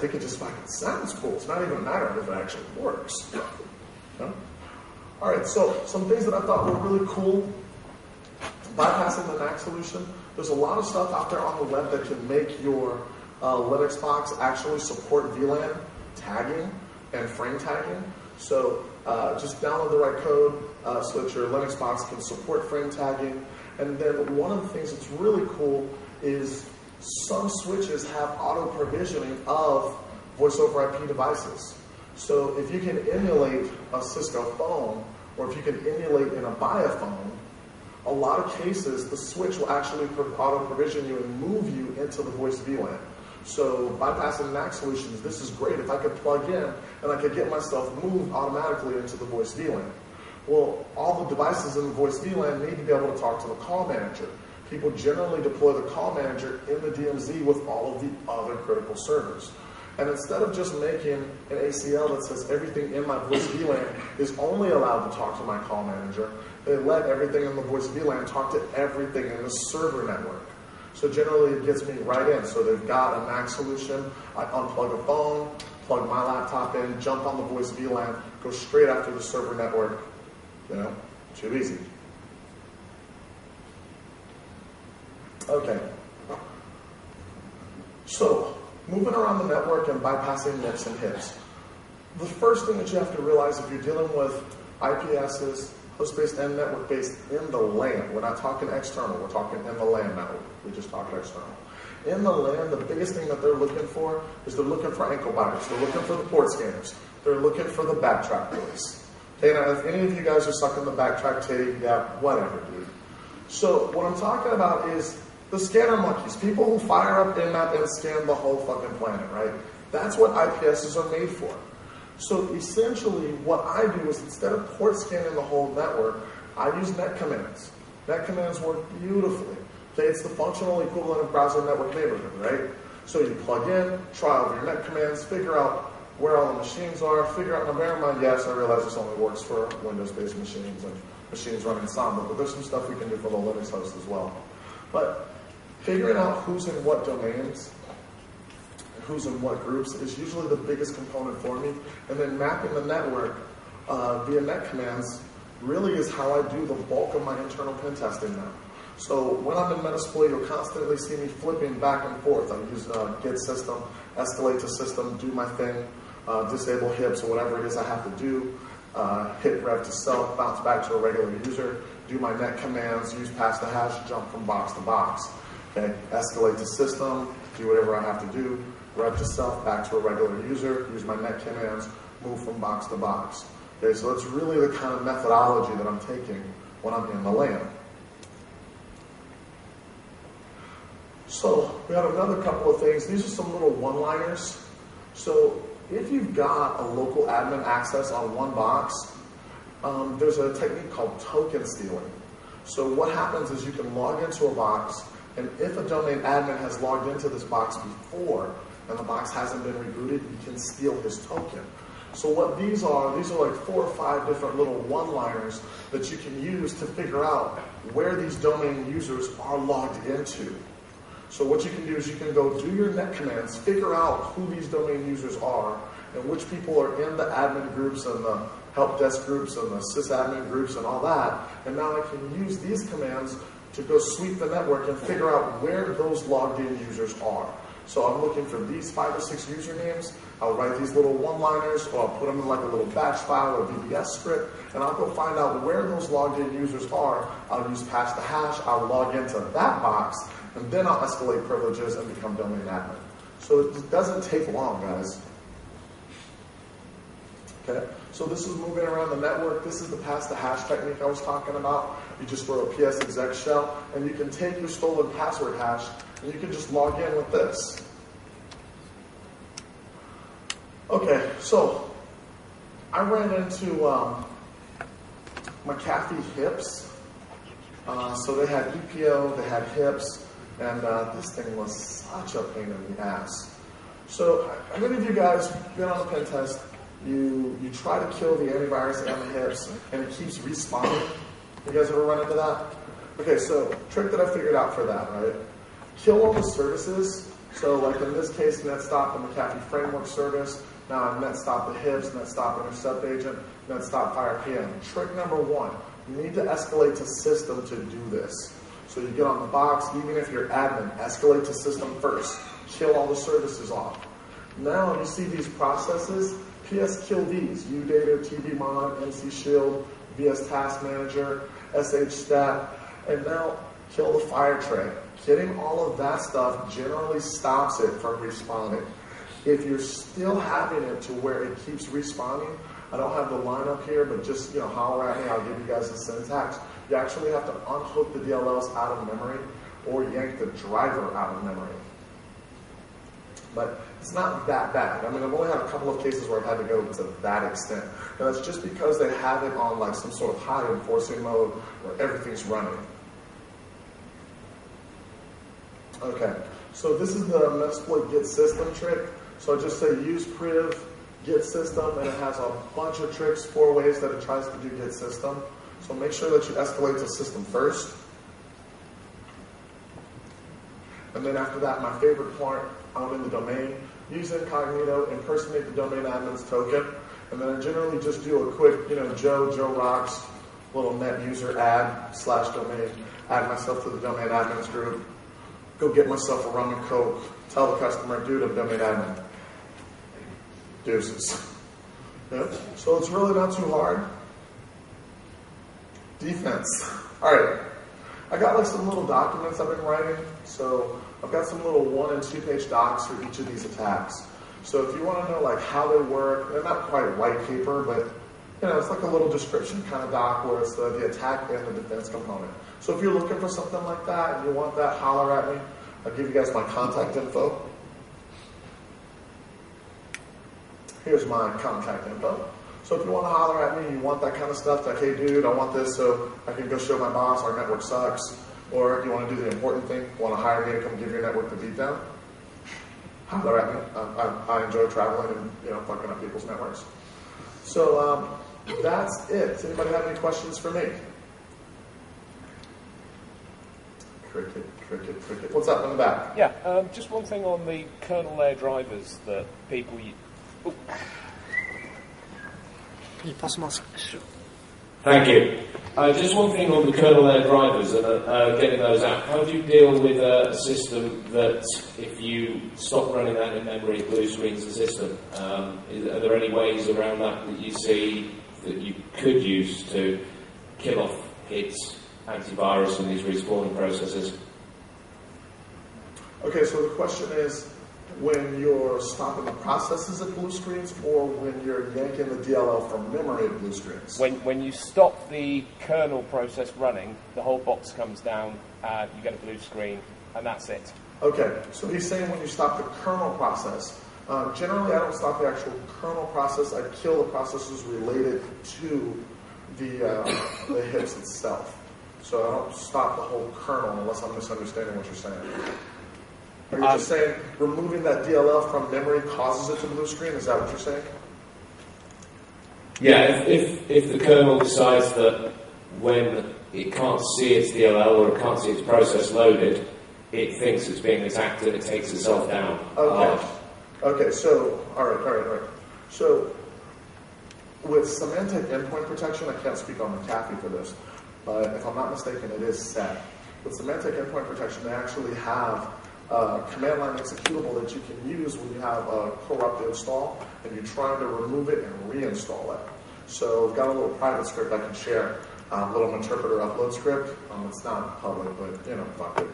think it just fucking sounds cool. It's not even a matter of if it actually works. All right, so some things that I thought were really cool. Bypassing the NAC solution. There's a lot of stuff out there on the web that can make your uh, Linux box actually support VLAN tagging and frame tagging. So uh, just download the right code uh, so that your Linux box can support frame tagging. And then one of the things that's really cool is some switches have auto provisioning of voice over IP devices. So if you can emulate a Cisco phone, or if you can emulate an Avaya phone, a lot of cases the switch will actually auto provision you and move you into the voice VLAN. So bypassing NAC solutions, this is great. If I could plug in and I could get myself moved automatically into the voice VLAN. Well, all the devices in the voice VLAN need to be able to talk to the call manager. People generally deploy the call manager in the DMZ with all of the other critical servers. And instead of just making an ACL that says everything in my voice VLAN is only allowed to talk to my call manager, they let everything in the voice VLAN talk to everything in the server network. So generally it gets me right in. So they've got a Mac solution. I unplug a phone, plug my laptop in, jump on the voice VLAN, go straight after the server network. You know, too easy. Okay. So, moving around the network and bypassing NIPs and HIPs. The first thing that you have to realize if you're dealing with IPSs, host-based and network-based in the LAN, we're not talking external, we're talking in the LAN network. We just talked external. In the LAN, the biggest thing that they're looking for is they're looking for ankle biters. They're looking for the port scanners. They're looking for the backtrack boys. Okay, now if any of you guys are sucking the backtrack tape, yeah, whatever, dude. So what I'm talking about is the scanner monkeys, people who fire up Nmap and scan the whole fucking planet, right? That's what IPSs are made for. So essentially, what I do is instead of port scanning the whole network, I use net commands. Net commands work beautifully. Okay, it's the functional equivalent of browser network neighborhood, right? So you plug in, try all your net commands, figure out where all the machines are, figure out, now bear in mind, yes, I realize this only works for Windows-based machines and machines running Samba, but there's some stuff we can do for the Linux host as well. But figuring out who's in what domains, who's in what groups is usually the biggest component for me. And then mapping the network uh, via net commands really is how I do the bulk of my internal pen testing now. So when I'm in Metasploit, you'll constantly see me flipping back and forth. I use uh, get system, escalate to system, do my thing, uh, disable hips or whatever it is I have to do, uh, hit rev to self, bounce back to a regular user, do my net commands, use pass the hash, jump from box to box. Escalate the system, do whatever I have to do, to self, back to a regular user, use my net commands, move from box to box. Okay, so it's really the kind of methodology that I'm taking when I'm in the LAN. So we have another couple of things. These are some little one-liners. So if you've got a local admin access on one box, um, there's a technique called token stealing. So what happens is you can log into a box, and if a domain admin has logged into this box before, and the box hasn't been rebooted, you can steal his token. So what these are, these are like four or five different little one-liners that you can use to figure out where these domain users are logged into. So what you can do is you can go do your net commands, figure out who these domain users are, and which people are in the admin groups and the help desk groups and the sysadmin groups and all that. And now I can use these commands to go sweep the network and figure out where those logged in users are. So I'm looking for these five or six usernames. I'll write these little one-liners, or I'll put them in like a little batch file or VBS script, and I'll go find out where those logged in users are. I'll use pass the hash, I'll log into that box, and then I'll escalate privileges and become domain admin. So it doesn't take long, guys. Okay, so this is moving around the network. This is the pass the hash technique I was talking about. You just throw a ps exec shell, and you can take your stolen password hash, and you can just log in with this. Okay, so I ran into um, McAfee hips. Uh, so they had EPO, they had hips, and uh, this thing was such a pain in the ass. So how many of you guys been on a pen test, you, you try to kill the antivirus and the hips, and it keeps respawning? You guys ever run into that? Okay, so trick that I figured out for that, right? Kill all the services So like in this case, NetStop the McAfee Framework Service, now I'm NetStop the HIPS, NetStop Intercept Agent, NetStop Fire PM. Trick number one, you need to escalate to system to do this. So you get on the box, even if you're admin, escalate to system first. Kill all the services off. Now you see these processes, PS kill these, UData, TBMon, MC Shield, VS Task Manager, SH Stat, and now kill the fire tray. Getting all of that stuff generally stops it from responding. If you're still having it to where it keeps responding, I don't have the line up here, but just you know, holler at me, I'll give you guys the syntax. You actually have to unhook the DLLs out of memory or yank the driver out of memory. But it's not that bad. I mean, I've only had a couple of cases where I've had to go to that extent. And that's just because they have it on like some sort of high enforcing mode where everything's running. Okay, so this is the Metasploit get system trick. So I just say use priv get system, and it has a bunch of tricks, four ways that it tries to do get system. So make sure that you escalate to system first. And then after that, my favorite part, I'm in the domain. Use incognito, impersonate the domain admin's token, and then I generally just do a quick, you know, Joe, Joe Rocks, little net user add slash domain, add myself to the domain admins group, go get myself a rum and coke, tell the customer, dude, I'm domain admin. Deuces. Yeah. So it's really not too hard. Defense. All right. I got like some little documents I've been writing. So I've got some little one and two page docs for each of these attacks. So if you want to know like how they work, they're not quite white paper, but you know, it's like a little description kind of doc where it's the, the attack and the defense component. So if you're looking for something like that and you want that, holler at me. I'll give you guys my contact info. Here's my contact info. So if you want to holler at me, you want that kind of stuff, like, hey dude, I want this so I can go show my boss our network sucks, or if you want to do the important thing, want to hire me to come give your network the beatdown, holler at me. I, I, enjoy traveling and you know fucking up people's networks. So um, that's it. Does anybody have any questions for me? Cricket, cricket, cricket. What's up in the back? Yeah, um, just one thing on the kernel layer drivers that people. Oh. Can you pass mask? Sure. Thank you. Uh, just one thing on the kernel layer drivers and uh, uh, getting those out. How do you deal with a system that, if you stop running that in memory, blue screens the system? Um, is, are there any ways around that that you see that you could use to kill off hits antivirus and these respawning processes. Okay, so the question is when you're stopping the processes at blue screens or when you're yanking the DLL from memory at blue screens? When, when you stop the kernel process running, the whole box comes down, uh, you get a blue screen, and that's it. Okay, so he's saying when you stop the kernel process. Uh, generally, I don't stop the actual kernel process. I kill the processes related to the, uh, the hips itself. So I don't stop the whole kernel unless I'm misunderstanding what you're saying. Are you um, just saying removing that DLL from memory causes it to blue screen? Is that what you're saying? Yeah, if, if, if the kernel decides that when it can't see its DLL or it can't see its process loaded, it thinks it's being attacked and it takes itself down. Okay. Okay, so, all right, all right, all right. So, with semantic endpoint protection, I can't speak on McAfee for this, but if I'm not mistaken, it is set. With semantic endpoint protection, they actually have a command line executable that you can use when you have a corrupt install and you're trying to remove it and reinstall it. So I've got a little private script I can share, um, a little interpreter upload script. Um, it's not public, but you know, fuck it.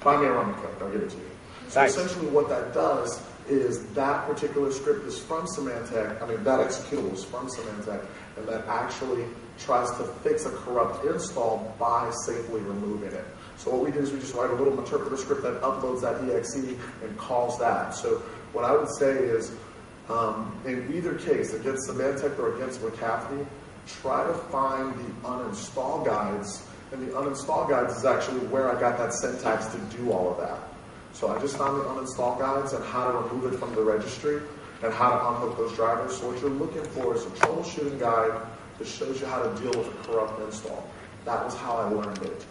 Find me a run code, I'll give it to you. So essentially what that does is that particular script is from Symantec, I mean that executable is from Symantec, and that actually tries to fix a corrupt install by safely removing it. So what we do is we just write a little interpreter script that uploads that exe and calls that. So what I would say is, um, in either case, against Symantec or against McAfee, try to find the uninstall guides, and the uninstall guides is actually where I got that syntax to do all of that. So I just found the uninstall guides and how to remove it from the registry and how to unhook those drivers. So what you're looking for is a troubleshooting guide that shows you how to deal with a corrupt install. That was how I learned it.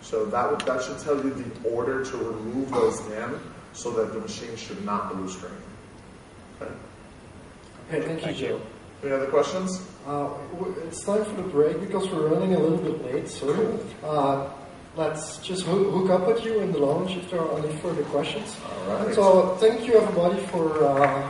So that, would, that should tell you the order to remove those in. so that the machine should not blue screen. Okay. Okay, thank you, Joe. Any other questions? Uh, it's time for the break because we're running a little bit late. So uh, let's just hoo- hook up with you in the lounge if there are any further questions. All right. So thank you everybody for uh,